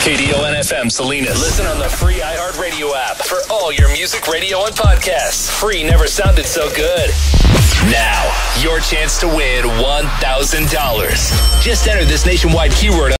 KDON FM Salinas. Listen on the free iHeartRadio app for all your music, radio, and podcasts. Free never sounded so good. Now, your chance to win $1,000. Just enter this nationwide keyword